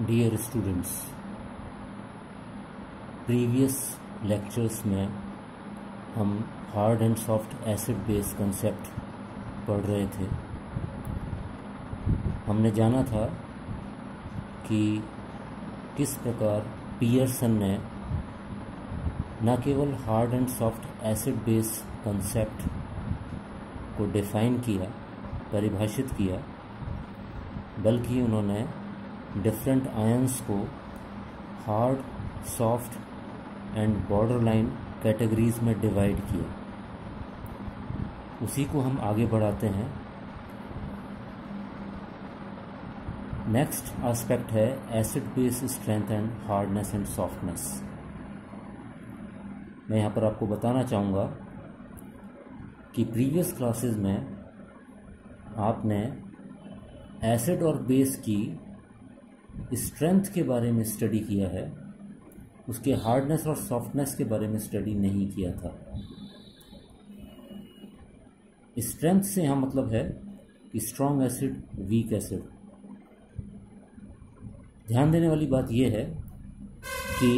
Dear students previous lectures में हम hard and soft acid base concept पढ़ रहे थे। हमने जाना था कि किस प्रकार पियर्सन ने न केवल hard and soft acid base concept को डिफाइन किया, परिभाषित किया, बल्कि उन्होंने डिफरेंट आयंस को hard soft and border line categories में डिवाइड किया। उसी को हम आगे बढ़ाते हैं। नेक्स्ट एस्पेक्ट है acid base strength and hardness and softness मैं यहाँ पर आपको बताना चाहूँगा कि प्रीवियस क्लासेस में आपने एसिड और बेस की स्ट्रेंथ के बारे में स्टडी किया है, उसके हार्डनेस और सॉफ्टनेस के बारे में स्टडी नहीं किया था। स्ट्रेंथ से यहाँ मतलब है कि स्ट्रॉन्ग एसिड वीक एसिड ध्यान देने वाली बात यह है कि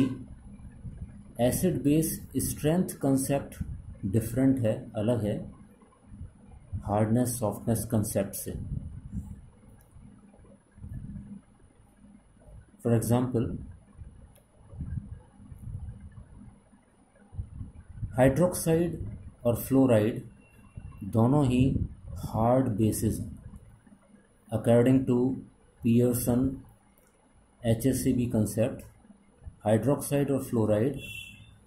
acid base strength concept different है, अलग है हार्डनेस सॉफ्टनेस कंसेप्ट से। फॉर एग्ज़ाम्पल हाइड्रोक्साइड और फ्लोराइड दोनों ही हार्ड बेसिस हैं। According to Pearson H S C B concept hydroxide और fluoride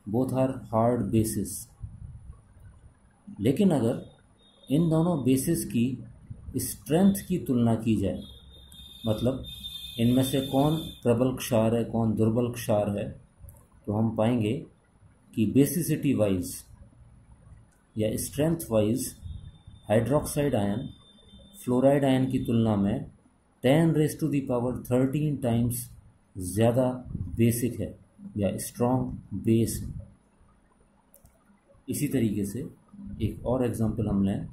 both are hard bases लेकिन अगर इन दोनों बेसिस की स्ट्रेंथ की तुलना की जाए मतलब इनमें से कौन प्रबल क्षार है, कौन दुर्बल क्षार है तो हम पाएँगे कि बेसिसिटी वाइज या strength wise hydroxide ion fluoride ion की तुलना में ten raise to the power thirteen times ज़्यादा बेसिक है या स्ट्रॉन्ग बेस है। इसी तरीके से एक और एग्जांपल हम लें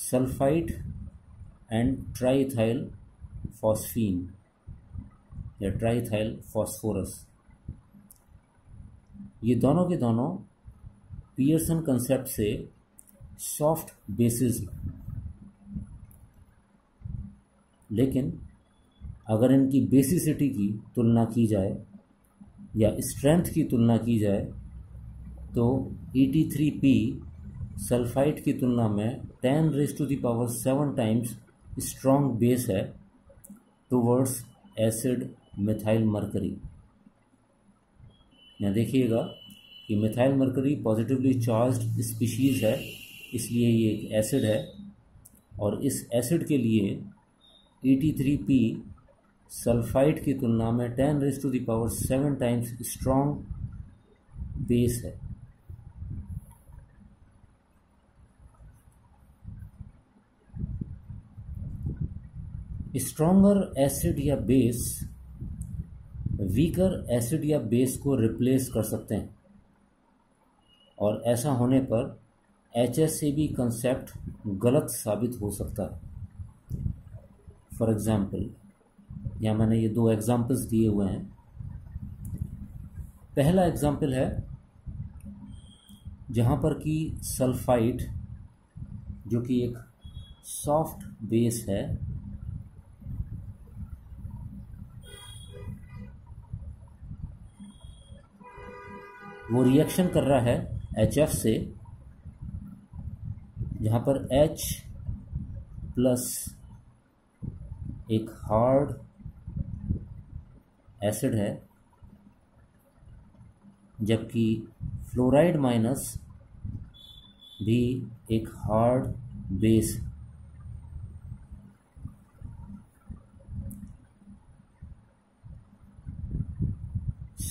सल्फाइड एंड ट्राइथाइल फॉस्फीन या ट्राइथाइल फॉस्फोरस ये दोनों के दोनों पियर्सन कंसेप्ट से सॉफ्ट बेसिस लेकिन अगर इनकी बेसिसिटी की तुलना की जाए या स्ट्रेंथ की तुलना की जाए तो E T three P sulphide की तुलना में ten raise to the power seven times strong base है। टूवर्ड्स एसिड मिथाइल मरकरी यहाँ देखिएगा कि methyl mercury positively charged species है, इसलिए ये एक एसिड है और इस एसिड के लिए E T three P sulphide की तुलना में ten raise to the power seven times strong base है। स्ट्रॉन्गर एसिड या बेस वीकर एसिड या बेस को रिप्लेस कर सकते हैं। और ऐसा होने पर H S C B concept गलत साबित हो सकता है। फॉर एग्ज़ाम्पल यहाँ मैंने ये दो एग्ज़ाम्पल्स दिए हुए हैं। पहला एग्ज़ाम्पल है जहाँ पर कि सल्फाइड जो कि एक सॉफ्ट बेस है वो रिएक्शन कर रहा है एच एफ़ से, जहाँ पर एच प्लस एक हार्ड एसिड है, जबकि फ्लोराइड माइनस भी एक hard base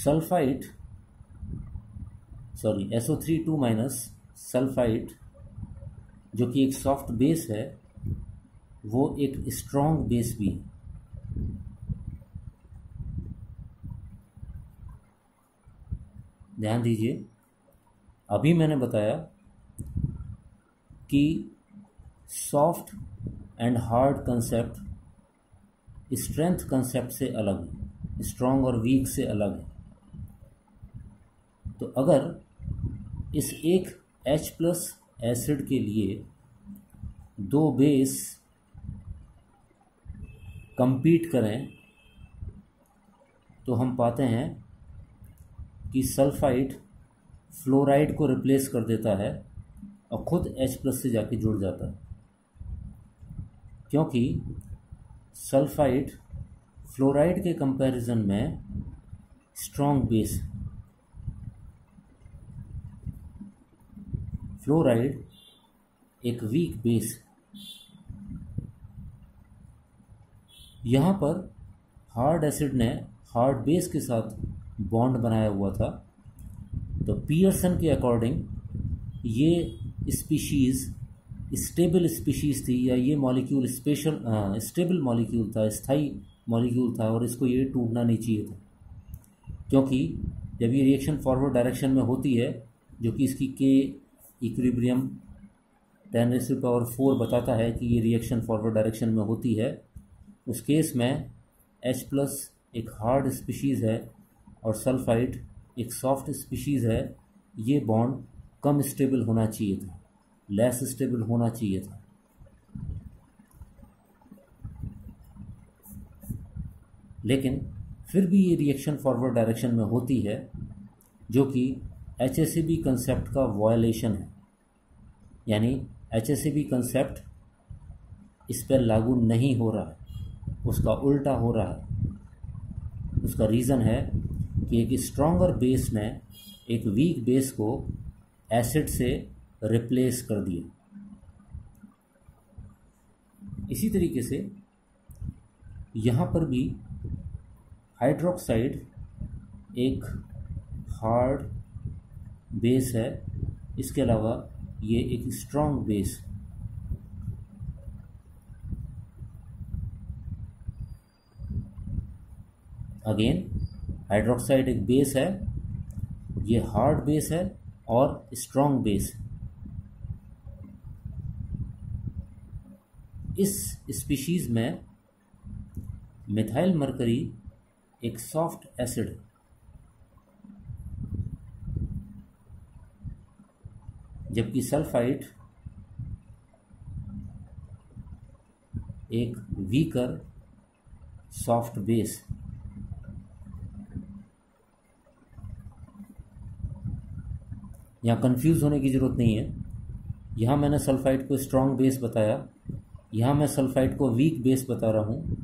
sulphide sorry SO three two minus sulphide जो कि एक सॉफ्ट बेस है, वो एक स्ट्रॉन्ग बेस भी है। ध्यान दीजिए, अभी मैंने बताया कि soft and hard concept strength concept से अलग है स्ट्रॉन्ग और वीक से अलग है। तो अगर इस एक H प्लस एसिड के लिए दो बेस कंपीट करें तो हम पाते हैं कि सल्फाइड फ्लोराइड को रिप्लेस कर देता है और ख़ुद H प्लस से जाके जुड़ जाता है। क्योंकि सल्फाइड फ्लोराइड के कंपैरिजन में स्ट्रॉन्ग बेस फ्लोराइड एक वीक बेस यहाँ पर हार्ड एसिड ने हार्ड बेस के साथ बॉन्ड बनाया हुआ था। तो पियर्सन के अकॉर्डिंग ये स्पीशीज़ स्टेबल स्पीशीज़ थी या ये मॉलिक्यूल स्पेशल स्टेबल मॉलिक्यूल था स्थायी मॉलिक्यूल था और इसको ये टूटना नहीं चाहिए था। क्योंकि जब ये रिएक्शन फॉरवर्ड डायरेक्शन में होती है, जो कि इसकी K equilibrium ten raise to power four बताता है कि ये रिएक्शन फॉरवर्ड डायरेक्शन में होती है। उस केस में एच प्लस एक हार्ड स्पीशीज़ है और सल्फाइड एक सॉफ्ट स्पीशीज़ है। ये बॉन्ड कम स्टेबल होना चाहिए था लेस स्टेबल होना चाहिए था। लेकिन फिर भी ये रिएक्शन फॉरवर्ड डायरेक्शन में होती है, जो कि एच एस बी कंसेप्ट का वायलेशन है। यानी एच एस कंसेप्ट इस पर लागू नहीं हो रहा है। उसका उल्टा हो रहा है। उसका रीज़न है कि एक स्ट्रॉन्गर बेस ने एक वीक बेस को एसिड से रिप्लेस कर दिया। इसी तरीके से यहाँ पर भी हाइड्रोक्साइड एक हार्ड बेस है। इसके अलावा ये एक स्ट्रॉन्ग बेस अगेन हाइड्रोक्साइड एक बेस है, ये हार्ड बेस है और स्ट्रॉन्ग बेस इस स्पीशीज़ में मिथाइल मरकरी एक सॉफ्ट एसिड जबकि सल्फाइड एक वीकर सॉफ्ट बेस यहाँ कंफ्यूज होने की ज़रूरत नहीं है। यहाँ मैंने सल्फाइड को स्ट्रॉन्ग बेस बताया। यहाँ मैं सल्फाइड को वीक बेस बता रहा हूँ।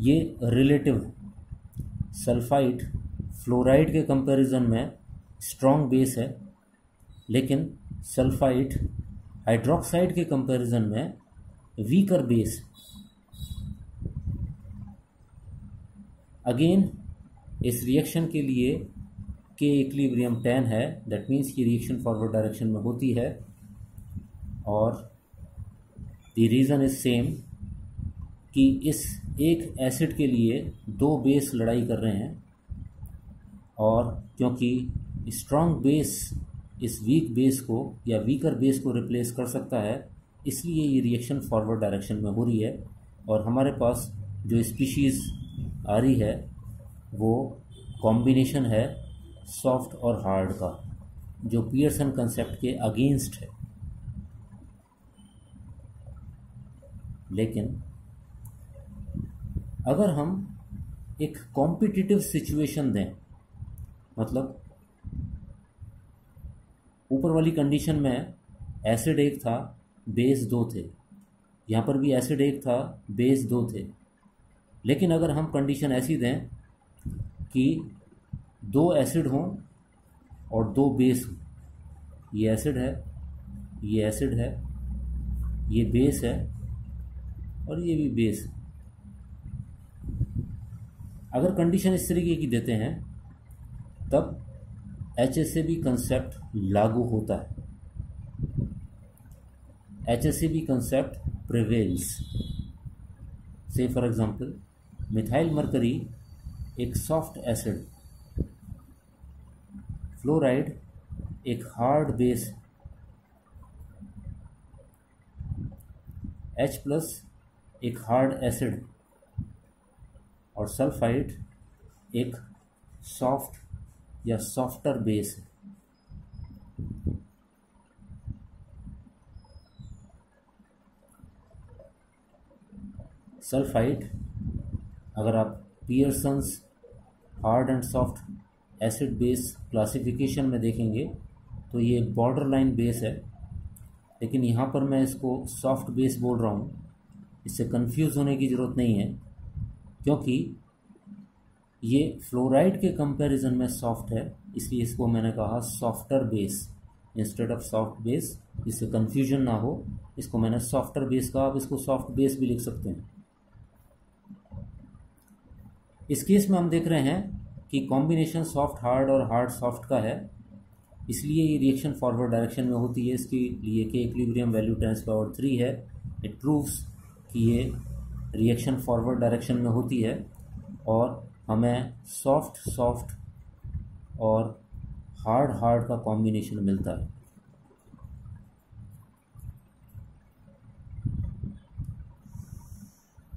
ये रिलेटिव है सल्फाइड फ्लोराइड के कंपैरिजन में स्ट्रॉन्ग बेस है। लेकिन सल्फाइड हाइड्रोक्साइड के कंपैरिजन में वीकर बेस अगेन इस रिएक्शन के लिए के इक्लिब्रियम टेन है। दैट मीन्स की रिएक्शन फॉरवर्ड डायरेक्शन में होती है। और द रीज़न इज़ सेम कि इस एक एसिड के लिए दो बेस लड़ाई कर रहे हैं। और क्योंकि स्ट्रॉन्ग बेस इस वीक बेस को या वीकर बेस को रिप्लेस कर सकता है। इसलिए ये रिएक्शन फॉरवर्ड डायरेक्शन में हो रही है। और हमारे पास जो स्पीशीज़ आ रही है, वो कॉम्बिनेशन है सॉफ्ट और हार्ड का, जो पियर्सन कंसेप्ट के अगेंस्ट है। लेकिन अगर हम एक कॉम्पिटिटिव सिचुएशन दें मतलब ऊपर वाली कंडीशन में एसिड एक था बेस दो थे। यहाँ पर भी एसिड एक था बेस दो थे। लेकिन अगर हम कंडीशन ऐसी दें कि दो एसिड हों और दो बेस हों, ये एसिड है, ये एसिड है, ये बेस है और ये भी बेस है। अगर कंडीशन इस तरीके की देते हैं, तब H S A B concept लागू होता है। H S A B concept prevails से फॉर एग्जांपल मिथाइल मरकरी एक सॉफ्ट एसिड फ्लोराइड एक हार्ड बेस एच प्लस एक हार्ड एसिड और सल्फाइड एक सॉफ्ट या सॉफ्टर बेस है। सल्फाइड अगर आप Pearson's hard and soft acid base classification में देखेंगे तो ये बॉर्डर लाइन बेस है। लेकिन यहाँ पर मैं इसको सॉफ्ट बेस बोल रहा हूँ। इससे कंफ्यूज होने की ज़रूरत नहीं है, क्योंकि ये फ्लोराइड के कंपैरिजन में सॉफ्ट है, इसलिए इसको मैंने कहा softer base instead of soft base जिससे कन्फ्यूज़न ना हो. इसको मैंने सॉफ्टर बेस कहा आप इसको सॉफ्ट बेस भी लिख सकते हैं। इस केस में हम देख रहे हैं कि कॉम्बिनेशन सॉफ्ट हार्ड और हार्ड सॉफ्ट का है। इसलिए ये रिएक्शन फॉरवर्ड डायरेक्शन में होती है। इसके लिए K equilibrium value tens power three है। इट प्रूव्स कि ये रिएक्शन फॉरवर्ड डायरेक्शन में होती है और हमें सॉफ्ट सॉफ्ट और हार्ड हार्ड का कॉम्बिनेशन मिलता है।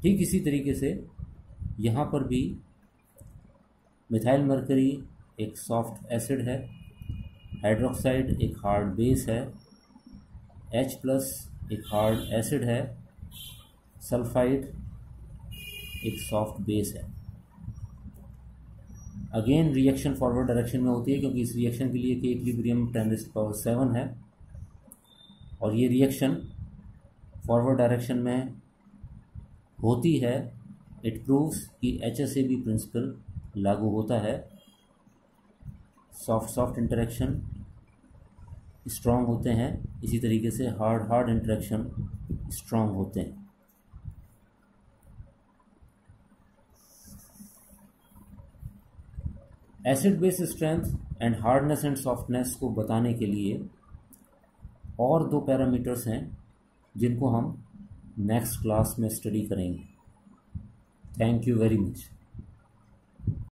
ठीक इसी तरीके से यहाँ पर भी मिथाइल मरकरी एक सॉफ्ट एसिड है हाइड्रोक्साइड एक हार्ड बेस है, H प्लस एक हार्ड एसिड है सल्फाइड एक सॉफ्ट बेस है। अगेन रिएक्शन फॉरवर्ड डायरेक्शन में होती है, क्योंकि इस रिएक्शन के लिए के इक्विलिब्रियम टेन पावर सेवन है। और ये रिएक्शन फॉरवर्ड डायरेक्शन में होती है। इट प्रूव्स कि H S A B principle लागू होता है। सॉफ्ट सॉफ्ट इंटरेक्शन स्ट्रॉन्ग होते हैं। इसी तरीके से हार्ड हार्ड इंटरेक्शन स्ट्रॉन्ग होते हैं। Acid base strength and hardness and softness को बताने के लिए और दो पैरामीटर्स हैं जिनको हम नेक्स्ट क्लास में स्टडी करेंगे। Thank you very much